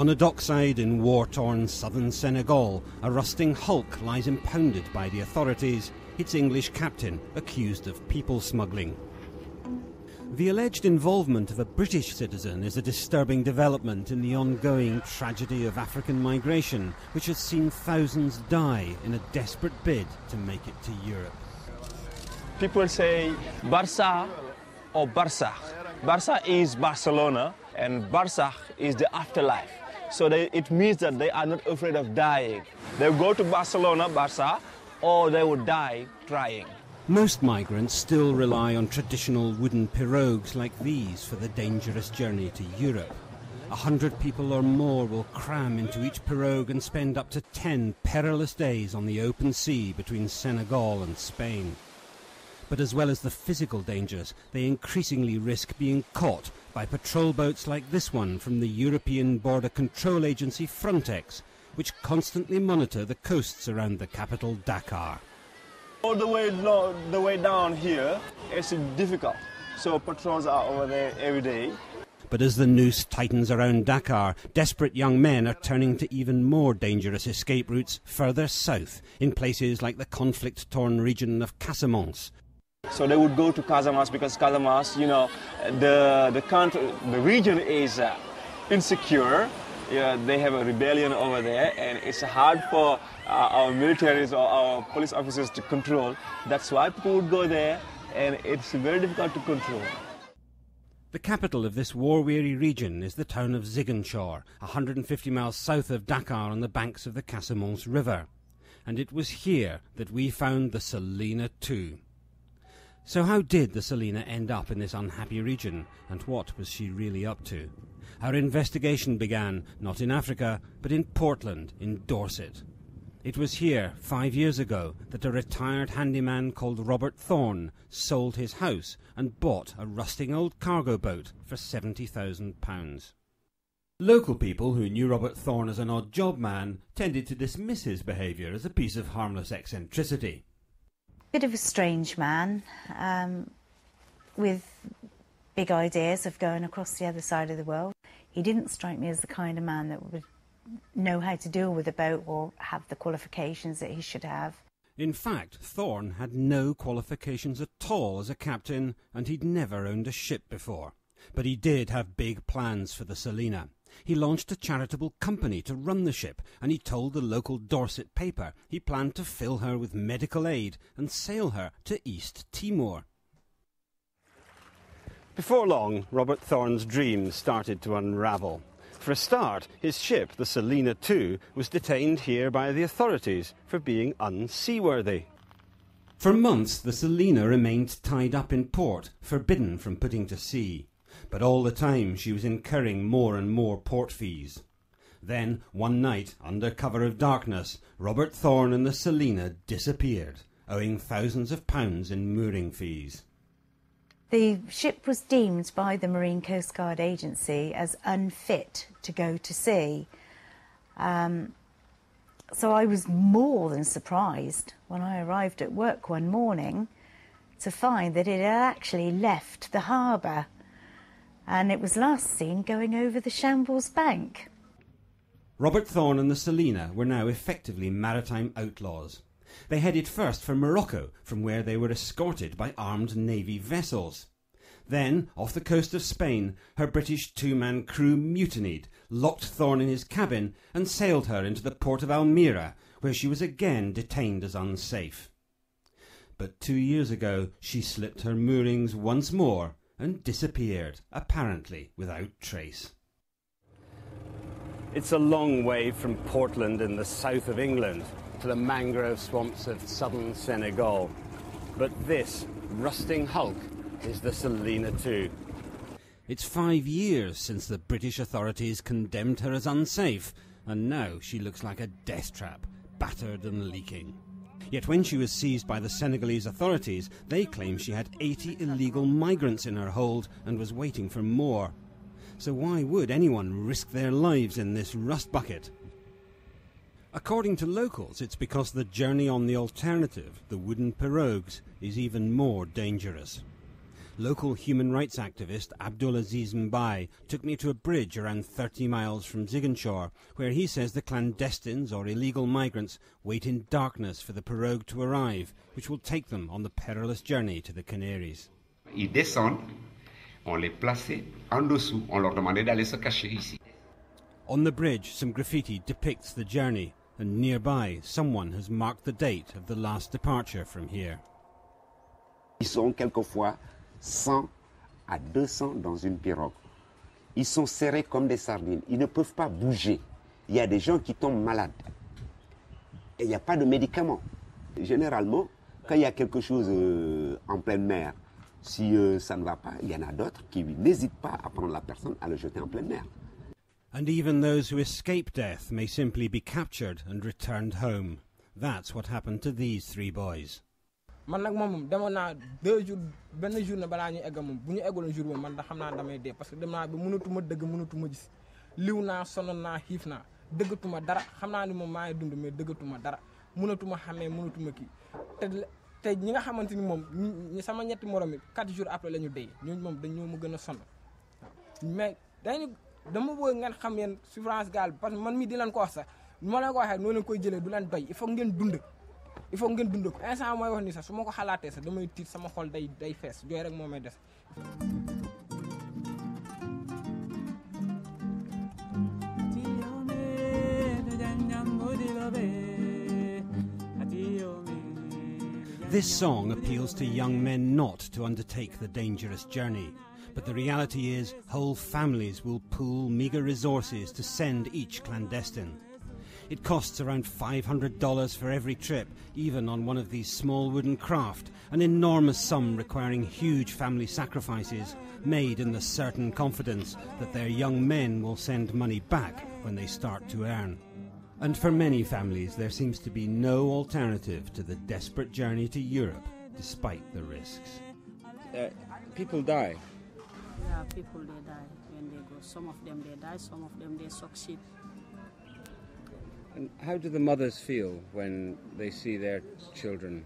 On a dockside in war-torn southern Senegal, a rusting hulk lies impounded by the authorities, its English captain accused of people smuggling. The alleged involvement of a British citizen is a disturbing development in the ongoing tragedy of African migration, which has seen thousands die in a desperate bid to make it to Europe. People say Barça or Barça. Barça is Barcelona and Barça is the afterlife. So they, it means that they are not afraid of dying. They go to Barcelona, Barça, or they will die trying. Most migrants still rely on traditional wooden pirogues like these for the dangerous journey to Europe. A hundred people or more will cram into each pirogue and spend up to ten perilous days on the open sea between Senegal and Spain. But as well as the physical dangers, they increasingly risk being caught by patrol boats like this one from the European Border Control Agency Frontex, which constantly monitor the coasts around the capital Dakar. All the way, the way down here, it's difficult. So patrols are over there every day. But as the noose tightens around Dakar, desperate young men are turning to even more dangerous escape routes further south, in places like the conflict-torn region of Casamance, so they would go to Casamance because Casamance, you know, the, the country, the region is uh, insecure. Yeah, they have a rebellion over there, and it's hard for uh, our militaries or our police officers to control. That's why people would go there, and it's very difficult to control. The capital of this war-weary region is the town of Ziguinchor, 150 miles south of Dakar on the banks of the Casamance River. And it was here that we found the Salina II. So how did the Salina end up in this unhappy region, and what was she really up to? Our investigation began not in Africa, but in Portland, in Dorset. It was here, five years ago, that a retired handyman called Robert Thorne sold his house and bought a rusting old cargo boat for £70,000. Local people who knew Robert Thorne as an odd job man tended to dismiss his behaviour as a piece of harmless eccentricity bit of a strange man um, with big ideas of going across the other side of the world. He didn't strike me as the kind of man that would know how to deal with a boat or have the qualifications that he should have. In fact, Thorne had no qualifications at all as a captain, and he'd never owned a ship before. But he did have big plans for the Salina. He launched a charitable company to run the ship, and he told the local Dorset paper he planned to fill her with medical aid and sail her to East Timor. Before long, Robert Thorne's dreams started to unravel. For a start, his ship, the Salina II, was detained here by the authorities for being unseaworthy. For months, the Salina remained tied up in port, forbidden from putting to sea but all the time she was incurring more and more port fees. Then, one night, under cover of darkness, Robert Thorne and the Salina disappeared, owing thousands of pounds in mooring fees. The ship was deemed by the Marine Coast Guard Agency as unfit to go to sea. Um, so I was more than surprised when I arrived at work one morning to find that it had actually left the harbour and it was last seen going over the Shambles Bank. Robert Thorne and the Salina were now effectively maritime outlaws. They headed first for Morocco, from where they were escorted by armed navy vessels. Then, off the coast of Spain, her British two-man crew mutinied, locked Thorne in his cabin, and sailed her into the port of Almeria, where she was again detained as unsafe. But two years ago she slipped her moorings once more and disappeared, apparently without trace. It's a long way from Portland in the south of England to the mangrove swamps of southern Senegal. But this rusting hulk is the Salina II. It's five years since the British authorities condemned her as unsafe, and now she looks like a death trap, battered and leaking. Yet when she was seized by the Senegalese authorities, they claim she had 80 illegal migrants in her hold and was waiting for more. So why would anyone risk their lives in this rust bucket? According to locals, it's because the journey on the alternative, the wooden pirogues, is even more dangerous. Local human rights activist Abdulaziz Mbai took me to a bridge around 30 miles from Ziguinchor, where he says the clandestines or illegal migrants wait in darkness for the pirogue to arrive, which will take them on the perilous journey to the Canaries. Ils descendent, on les plaçait en dessous, on leur demandait d'aller se cacher ici. On the bridge, some graffiti depicts the journey, and nearby, someone has marked the date of the last departure from here. Ils sont quelquefois 100 à 200 dans une pirogue. Ils sont serrés comme des sardines. Ils ne peuvent pas bouger. Il y a des gens qui tombent malades. Et il n'y a pas de médicaments. Généralement, quand il y a quelque chose euh, en pleine mer, si euh, ça ne va pas, il y en a d'autres qui n'hésitent pas à prendre la personne, à le jeter en pleine mer. And even those who escape death may simply be captured and returned home. That's what happened to these three boys. Man nag moom demoon naa deux jours benn journée balaa ñu egg moom bu ñu eggaloon jour moom man da xam naa damay dee parce que dem naa ba mënatuma dëgg mënatuma gis. Liw naa sonn naa xiif naa dëggatuma dara. Xam naa ni moom maa dund mais dëggatuma dara. Mënatuma xamee mënatuma kii. Te te ñi nga xamante ni moom sama ñetti morom yi jours après la ñu dee. Ñooñu moom dañ ñoo gën a sonn. Mais dañu dama bëgg ngeen xam yeen souffrance gaal bi parce que man mii di leen ko wax sax ma leen ko waxee noo leen koy jëlee du leen doy. Il faut ngeen dund. Il faut ngeen dund ko instant wax ni ko damay sama xol day day rek This song appeals to young men not to undertake the dangerous journey. But the reality is, whole families will pool meagre resources to send each clandestine. It costs around $500 for every trip, even on one of these small wooden craft, an enormous sum requiring huge family sacrifices, made in the certain confidence that their young men will send money back when they start to earn. And for many families, there seems to be no alternative to the desperate journey to Europe, despite the risks. Uh, people die. Yeah, people they die when they go. Some of them they die, some of them they succeed. And how do the mothers feel when they see their children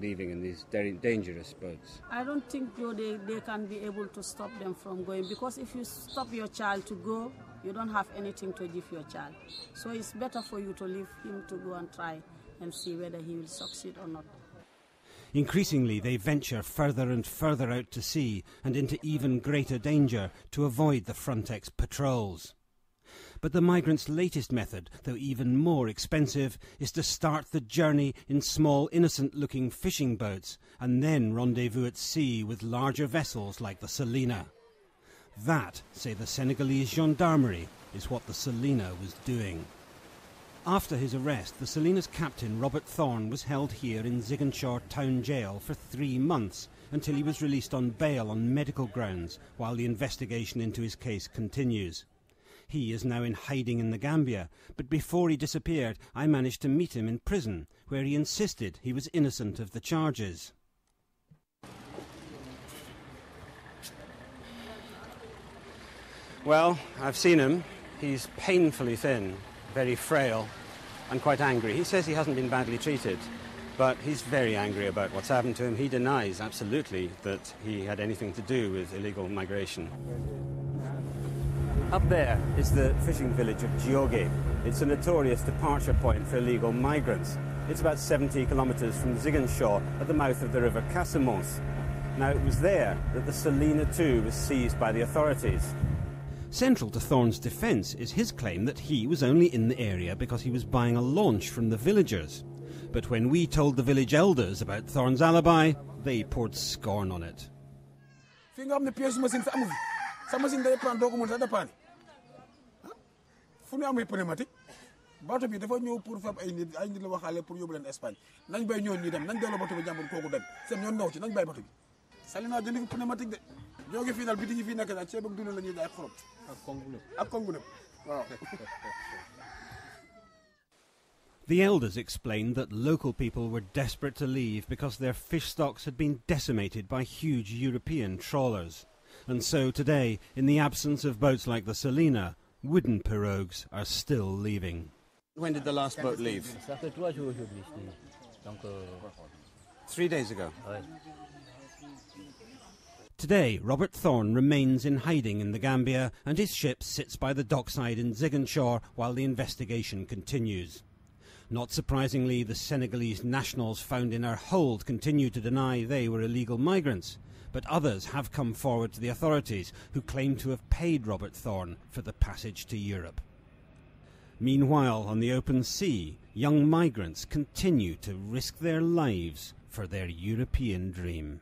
leaving in these very dangerous boats? I don't think though they, they can be able to stop them from going because if you stop your child to go, you don't have anything to give your child. So it's better for you to leave him to go and try and see whether he will succeed or not. Increasingly, they venture further and further out to sea and into even greater danger to avoid the Frontex patrols. But the migrants' latest method, though even more expensive, is to start the journey in small, innocent looking fishing boats and then rendezvous at sea with larger vessels like the Salina. That, say the Senegalese gendarmerie, is what the Salina was doing. After his arrest, the Salina's captain, Robert Thorne, was held here in Ziguinchor town jail for three months until he was released on bail on medical grounds while the investigation into his case continues. He is now in hiding in the Gambia, but before he disappeared, I managed to meet him in prison, where he insisted he was innocent of the charges. Well, I've seen him. He's painfully thin, very frail, and quite angry. He says he hasn't been badly treated, but he's very angry about what's happened to him. He denies absolutely that he had anything to do with illegal migration. Up there is the fishing village of Gioge. It's a notorious departure point for illegal migrants. It's about 70 kilometres from Ziguinchor at the mouth of the river Casamance. Now, it was there that the Salina II was seized by the authorities. Central to Thorne's defence is his claim that he was only in the area because he was buying a launch from the villagers. But when we told the village elders about Thorne's alibi, they poured scorn on it. Fu ñu amee pneumatique bato bi dafa ñëw pour fab ay nit ay nit la waxaale pour yóbbu leen Espagne. Nañ bay ñoon ñi dem nañ delloo bato bi jàmbur kooku dem. Seen ñoon ndaw ci nañ bay bato bi. Salina jëndi ko pneumatique de. Jóge fii daal biti yi fii nekk daal ceeb ak dund la ñuy jaay xorom. Ak kongu nëb. Ak kongu nëb waaw. The elders explained that local people were desperate to leave because their fish stocks had been decimated by huge European trawlers. And so today, in the absence of boats like the Salina, wooden pirogues are still leaving. When did the last boat leave? Ça fait trois jours aujourd'hui. Donc, Three days ago. Today, Robert Thorne remains in hiding in the Gambia and his ship sits by the dockside in Ziguinchor while the investigation continues. Not surprisingly, the Senegalese nationals found in her hold continue to deny they were illegal migrants, but others have come forward to the authorities who claim to have paid Robert Thorne for the passage to Europe. Meanwhile, on the open sea, young migrants continue to risk their lives for their European dream.